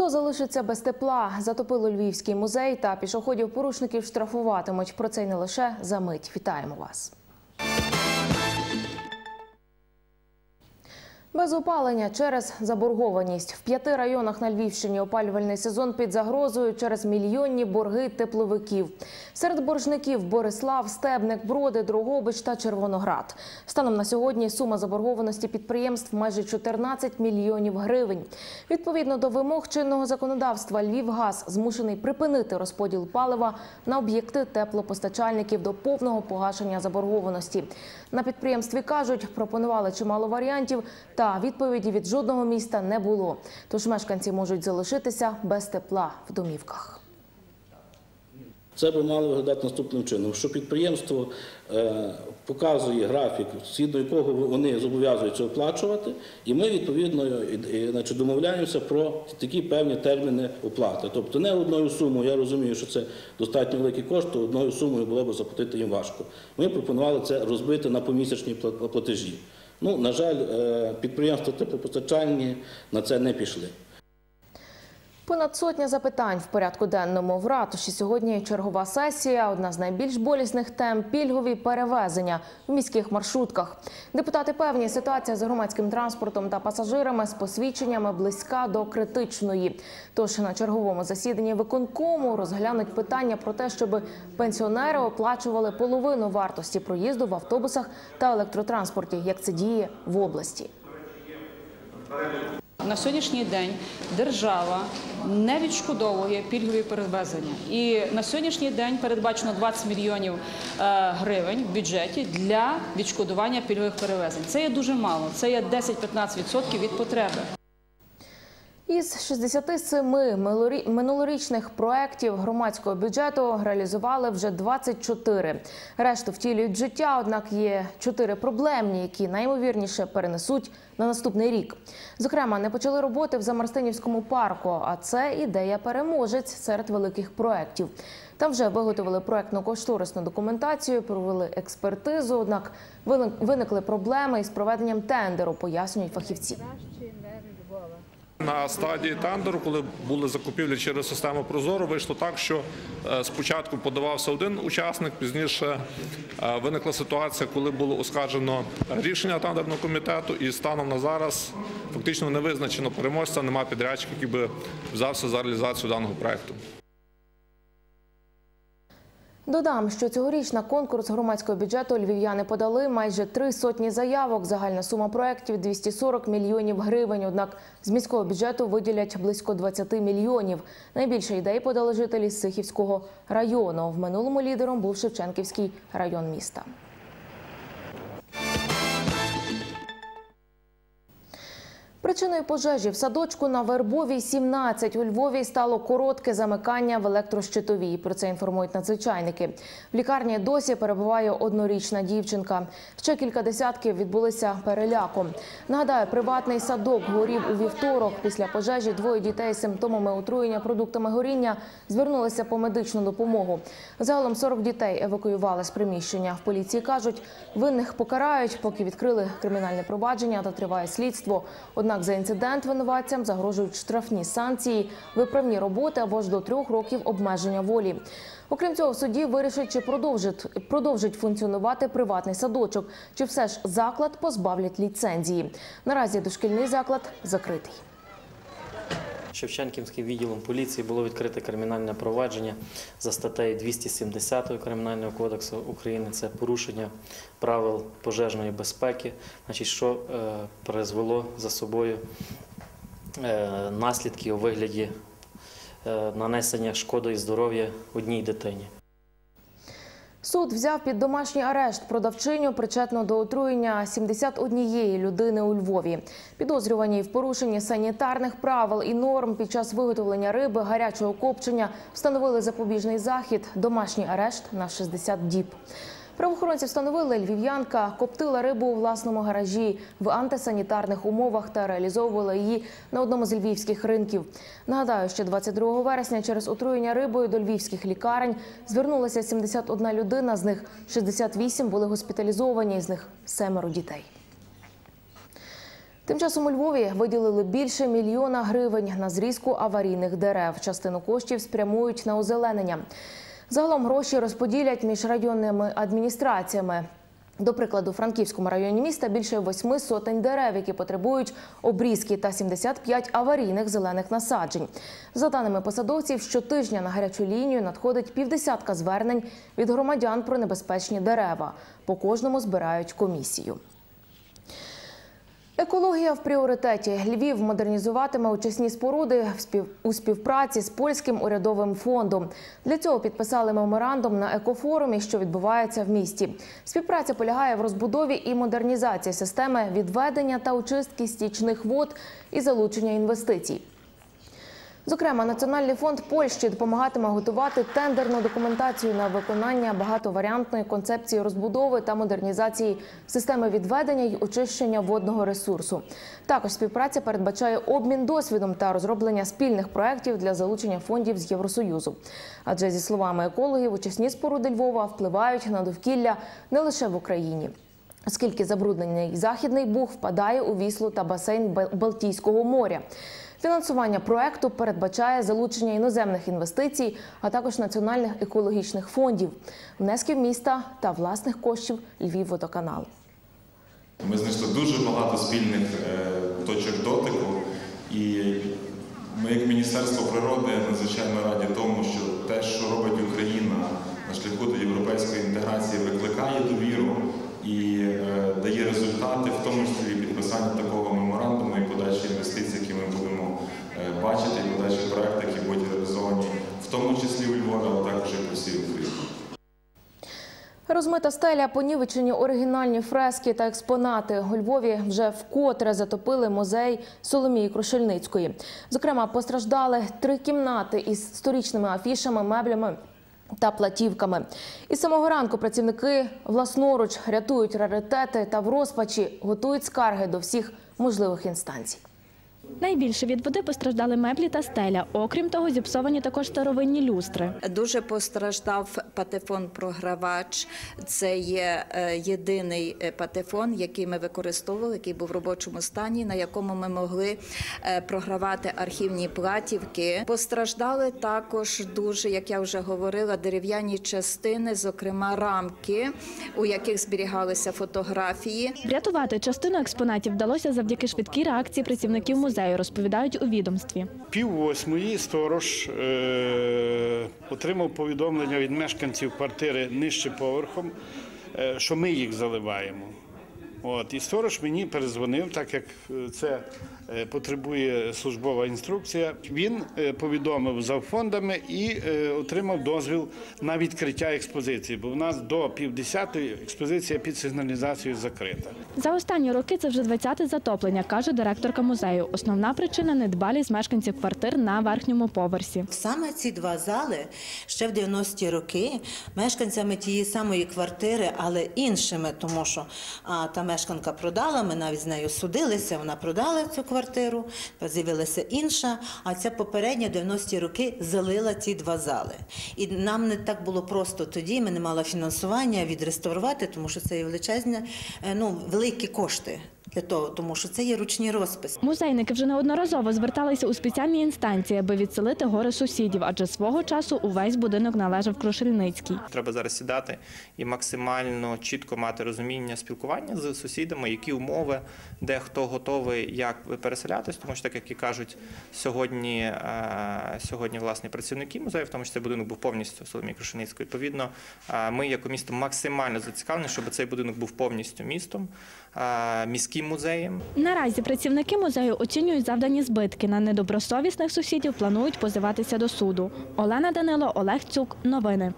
Хто залишиться без тепла? Затопило Львівський музей та пішоходів порушників штрафуватимуть. Про це й не лише за мить. Вітаємо вас. Без опалення через заборгованість в п'яти районах на Львівщині опалювальний сезон під загрозою через мільйонні борги тепловиків. Серед боржників Борислав, Стебник, Броди, Дрогобич та Червоноград. Станом на сьогодні сума заборгованості підприємств майже 14 мільйонів гривень. Відповідно до вимог чинного законодавства, Львівгаз змушений припинити розподіл палива на об'єкти теплопостачальників до повного погашення заборгованості. На підприємстві кажуть, пропонували чимало варіантів, та відповіді від жодного міста не було. Тож мешканці можуть залишитися без тепла в домівках. Це би мало виглядати наступним чином, що підприємство е, показує графік, згідно якого вони зобов'язуються оплачувати, і ми відповідно домовляємося про такі певні терміни оплати. Тобто не одною сумою, я розумію, що це достатньо великі кошти, одною сумою було б заплатити їм важко. Ми пропонували це розбити на помісячні пла- платежі. Ну, на жаль, е, підприємства теплопостачальні на це не пішли. Понад сотня запитань в порядку денному в ратуші. Сьогодні чергова сесія. Одна з найбільш болісних тем пільгові перевезення в міських маршрутках. Депутати певні, ситуація з громадським транспортом та пасажирами з посвідченнями близька до критичної. Тож на черговому засіданні виконкому розглянуть питання про те, щоб пенсіонери оплачували половину вартості проїзду в автобусах та електротранспорті, як це діє в області. На сьогоднішній день держава не відшкодовує пільгові перевезення. І на сьогоднішній день передбачено 20 мільйонів е, гривень в бюджеті для відшкодування пільгових перевезень. Це є дуже мало, це є 10-15% від потреби. Із 67 минулорі- минулорічних проєктів громадського бюджету реалізували вже 24. Решту втілюють життя, однак є чотири проблемні, які найімовірніше перенесуть на наступний рік. Зокрема, не почали роботи в Замарстинівському парку, а це ідея переможець серед великих проєктів. Там вже виготовили проєктно-кошторисну документацію, провели експертизу. Однак виник- виникли проблеми із проведенням тендеру, пояснюють фахівці. На стадії тендеру, коли були закупівлі через систему Прозоро, вийшло так, що е, спочатку подавався один учасник, пізніше е, виникла ситуація, коли було оскаржено рішення тендерного комітету, і станом на зараз фактично не визначено переможця, немає підрядчика, який би взявся за реалізацію даного проекту. Додам, що цьогоріч на конкурс громадського бюджету львів'яни подали майже три сотні заявок. Загальна сума проєктів – 240 мільйонів гривень. Однак з міського бюджету виділять близько 20 мільйонів. Найбільше ідей подали жителі Сихівського району. В минулому лідером був Шевченківський район міста. Причиною пожежі в садочку на Вербовій 17 у Львові стало коротке замикання в електрощитовій. Про це інформують надзвичайники. В лікарні досі перебуває однорічна дівчинка. Ще кілька десятків відбулися переляком. Нагадаю, приватний садок горів у вівторок. Після пожежі двоє дітей з симптомами отруєння продуктами горіння звернулися по медичну допомогу. Загалом 40 дітей евакуювали з приміщення. В поліції кажуть, винних покарають, поки відкрили кримінальне провадження та триває слідство. Однак за інцидент винуватцям загрожують штрафні санкції, виправні роботи або ж до трьох років обмеження волі. Окрім цього, суді вирішить, чи продовжить, продовжить функціонувати приватний садочок, чи все ж заклад позбавлять ліцензії. Наразі дошкільний заклад закритий. Шевченківським відділом поліції було відкрите кримінальне провадження за статтею 270 Кримінального кодексу України. Це порушення правил пожежної безпеки, значить, що е, призвело за собою е, наслідки у вигляді е, нанесення шкоди і здоров'я одній дитині. Суд взяв під домашній арешт продавчиню, причетну до отруєння 71 людини у Львові. Підозрювані в порушенні санітарних правил і норм під час виготовлення риби, гарячого копчення встановили запобіжний захід, домашній арешт на 60 діб. Правоохоронці встановили, львів'янка коптила рибу у власному гаражі в антисанітарних умовах та реалізовувала її на одному з львівських ринків. Нагадаю, що 22 вересня через отруєння рибою до львівських лікарень звернулася 71 людина, з них 68 були госпіталізовані, з них семеро дітей. Тим часом у Львові виділили більше мільйона гривень на зрізку аварійних дерев. Частину коштів спрямують на озеленення. Загалом гроші розподілять між районними адміністраціями. До прикладу, у Франківському районі міста більше восьми сотень дерев, які потребують обрізки, та 75 аварійних зелених насаджень. За даними посадовців, щотижня на гарячу лінію надходить півдесятка звернень від громадян про небезпечні дерева. По кожному збирають комісію. Екологія в пріоритеті. Львів модернізуватиме очисні споруди у співпраці з польським урядовим фондом. Для цього підписали меморандум на екофорумі, що відбувається в місті. Співпраця полягає в розбудові і модернізації системи відведення та очистки стічних вод і залучення інвестицій. Зокрема, Національний фонд Польщі допомагатиме готувати тендерну документацію на виконання багатоваріантної концепції розбудови та модернізації системи відведення й очищення водного ресурсу. Також співпраця передбачає обмін досвідом та розроблення спільних проєктів для залучення фондів з Євросоюзу. Адже зі словами екологів, очисні споруди Львова впливають на довкілля не лише в Україні. Оскільки забруднений західний буг впадає у віслу та басейн Бал- Балтійського моря. Фінансування проекту передбачає залучення іноземних інвестицій, а також національних екологічних фондів, внесків міста та власних коштів Львівводоканалу. Ми знайшли дуже багато спільних е, точок дотику, і ми, як Міністерство природи, надзвичайно раді тому, що те, що робить Україна на шляху до європейської інтеграції, викликає довіру і е, дає результати, в тому числі підписання такого меморандуму і подальші інвестиції, які ми будемо бачити, подальші проекти, які реалізовані, в тому числі у Львові, але також і по всій Україні. Розмита стеля, понівечені оригінальні фрески та експонати. У Львові вже вкотре затопили музей Соломії Крушельницької. Зокрема, постраждали три кімнати із сторічними афішами, меблями. Та платівками. Із самого ранку працівники власноруч рятують раритети та в розпачі готують скарги до всіх можливих інстанцій. Найбільше від води постраждали меблі та стеля. Окрім того, зіпсовані також старовинні люстри. Дуже постраждав патефон-програвач. Це є е, єдиний е, патефон, який ми використовували, який був в робочому стані, на якому ми могли е, програвати архівні платівки. Постраждали також дуже, як я вже говорила, дерев'яні частини, зокрема рамки, у яких зберігалися фотографії. Врятувати частину експонатів вдалося завдяки швидкій реакції працівників музею, розповідають у відомстві. Пів восьмої сторож е, отримав повідомлення від мешканців квартири нижче поверхом, е, що ми їх заливаємо. От, і сторож мені перезвонив, так як е, це е, потребує службова інструкція. Він е, повідомив за фондами і отримав дозвіл на відкриття експозиції, бо в нас до півдесятої експозиція під сигналізацією закрита. За останні роки це вже 20-те затоплення, каже директорка музею. Основна причина недбалість мешканців квартир на верхньому поверсі. Саме ці два зали ще в 90-ті роки мешканцями тієї самої квартири, але іншими, тому що а, та мешканка продала, ми навіть з нею судилися, вона продала цю квартиру, з'явилася інша, а ця попередня в 90-ті роки залила ці два зали. І нам не так було просто тоді, ми не мали фінансування відреставрувати, тому що це є величезні, е, ну, великі кошти для того, тому що це є ручні розписи. Музейники вже неодноразово зверталися у спеціальні інстанції, аби відселити гори сусідів, адже свого часу увесь будинок належав Крушельницькій. Треба зараз сідати і максимально чітко мати розуміння спілкування з сусідами, які умови, де хто готовий як переселятись, тому що так як і кажуть сьогодні, е, сьогодні власне працівники музею, в тому числі будинок був повністю Соломії Крушеницької. Відповідно, е, ми як місто максимально зацікавлені, щоб цей будинок був повністю містом, міським музеєм. Наразі працівники музею оцінюють завдані збитки. На недобросовісних сусідів планують позиватися до суду. Олена Данило, Олег Цюк. Новини.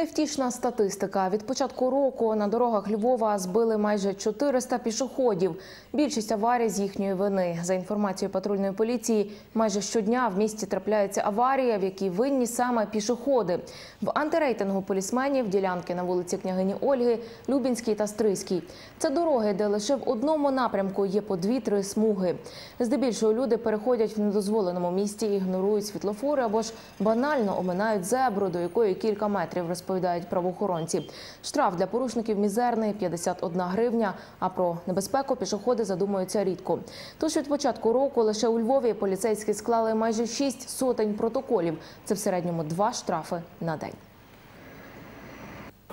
Невтішна статистика. Від початку року на дорогах Львова збили майже 400 пішоходів. Більшість аварій з їхньої вини. За інформацією патрульної поліції, майже щодня в місті трапляється аварія, в якій винні саме пішоходи. В антирейтингу полісменів ділянки на вулиці княгині Ольги, Любінській та Стрийській. Це дороги, де лише в одному напрямку є по дві-три смуги. Здебільшого люди переходять в недозволеному місці, ігнорують світлофори або ж банально оминають зебру, до якої кілька метрів розповідають правоохоронці. Штраф для порушників мізерний 51 гривня. А про небезпеку пішоходи задумуються рідко. Тож від початку року лише у Львові поліцейські склали майже 6 сотень протоколів. Це в середньому два штрафи на день.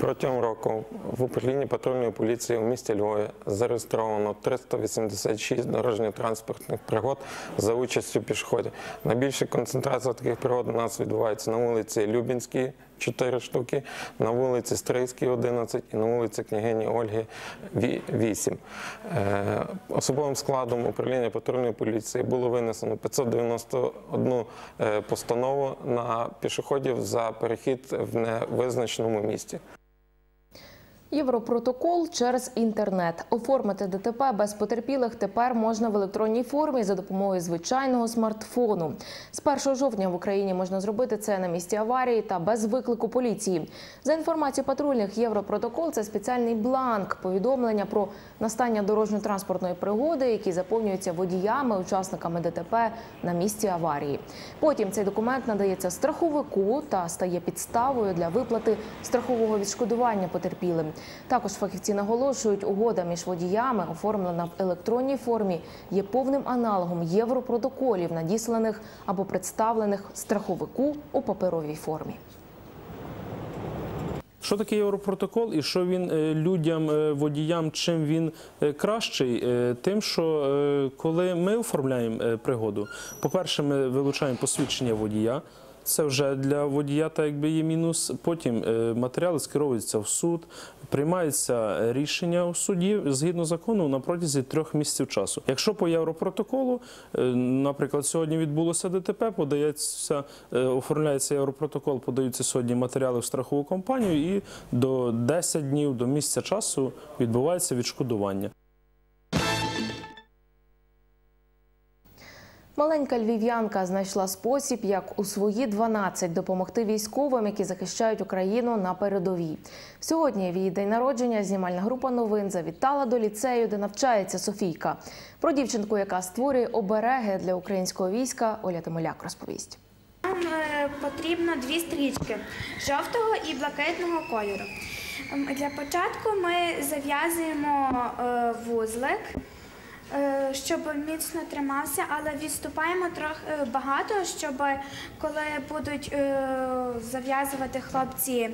Протягом року в управлінні патрульної поліції у місті Львові зареєстровано 386 дорожньо-транспортних пригод за участю пішоходів. Найбільша концентрація таких пригод у нас відбувається на вулиці Любінській 4 штуки, на вулиці Стрийській 11 і на вулиці княгині Ольги 8. Е, Особовим складом управління патрульної поліції було винесено 591 е, постанову на пішоходів за перехід в невизначеному місті. Європротокол через інтернет. Оформити ДТП без потерпілих тепер можна в електронній формі за допомогою звичайного смартфону. З 1 жовтня в Україні можна зробити це на місці аварії та без виклику поліції. За інформацією патрульних, Європротокол це спеціальний бланк повідомлення про настання дорожньо-транспортної пригоди, які заповнюються водіями, учасниками ДТП на місці аварії. Потім цей документ надається страховику та стає підставою для виплати страхового відшкодування потерпілим. Також фахівці наголошують, угода між водіями, оформлена в електронній формі, є повним аналогом європротоколів, надісланих або представлених страховику у паперовій формі. Що таке Європротокол і що він е, людям, е, водіям, чим він е, кращий? Тим, що коли ми оформляємо пригоду, по-перше, ми вилучаємо посвідчення водія. Це вже для водія так якби є мінус. Потім е, матеріали скеровуються в суд, приймається рішення у суді згідно закону на протязі трьох місяців часу. Якщо по європротоколу, е, наприклад, сьогодні відбулося ДТП, подається, е, оформляється європротокол, подаються сьогодні матеріали в страхову компанію, і до 10 днів до місяця часу відбувається відшкодування. Маленька львів'янка знайшла спосіб, як у свої 12 допомогти військовим, які захищають Україну на передовій. Сьогодні в її день народження знімальна група новин завітала до ліцею, де навчається Софійка. Про дівчинку, яка створює обереги для українського війська, Оля Тимоляк розповість. Нам е, потрібно дві стрічки жовтого і блакитного кольору. Ем, Для початку ми зав'язуємо е, вузлик, щоб міцно тримався, але відступаємо трохи багато, щоб коли будуть е, зав'язувати хлопці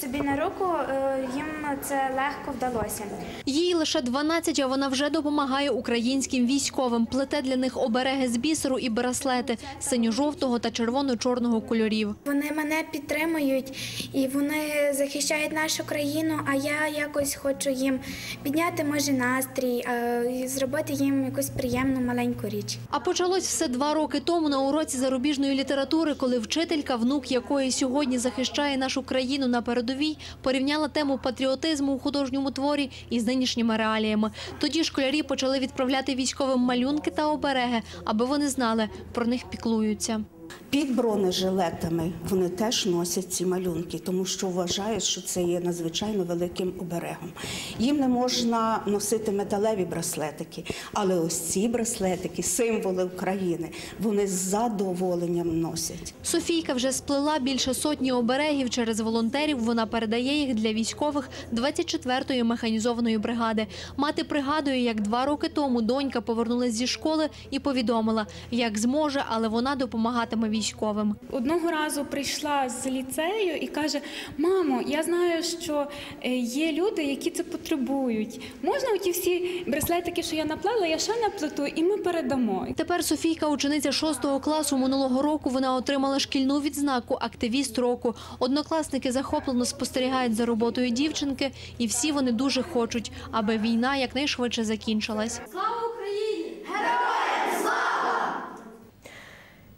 собі на руку, е, їм це легко вдалося. Їй лише 12, а вона вже допомагає українським військовим. Плете для них обереги з бісеру і браслети синьо-жовтого та червоно-чорного кольорів. Вони мене підтримують і вони захищають нашу країну. А я якось хочу їм підняти може настрій, е, зробити їм якусь приємну маленьку річ. А почалось все два роки тому на уроці зарубіжної літератури, коли вчителька, внук якої сьогодні захищає нашу країну на передовій, порівняла тему патріотизму у художньому творі із нинішніми реаліями. Тоді школярі почали відправляти військовим малюнки та обереги, аби вони знали, про них піклуються. Під бронежилетами вони теж носять ці малюнки, тому що вважають, що це є надзвичайно великим оберегом. Їм не можна носити металеві браслетики, але ось ці браслетики, символи України, вони з задоволенням носять. Софійка вже сплела більше сотні оберегів через волонтерів. Вона передає їх для військових 24-ї механізованої бригади. Мати пригадує, як два роки тому донька повернулася зі школи і повідомила, як зможе, але вона допомагатиме військовим. Одного разу прийшла з ліцею і каже: Мамо, я знаю, що е, є люди, які це потребують. Можна оті всі браслетики, що я наплела, я ще наплету, і ми передамо. Тепер Софійка, учениця 6 класу минулого року, вона отримала шкільну відзнаку Активіст року. Однокласники захоплено спостерігають за роботою дівчинки, і всі вони дуже хочуть, аби війна якнайшвидше закінчилась. Слава Україні! Героям!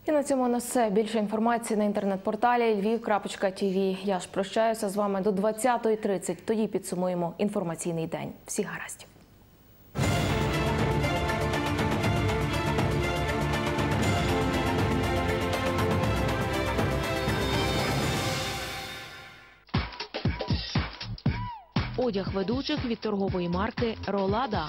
І на цьому на все. Більше інформації на інтернет-порталі lviv.tv. Я ж прощаюся з вами до 20.30. Тоді підсумуємо інформаційний день. Всіх гараздів. Одяг ведучих від торгової марки Ролада.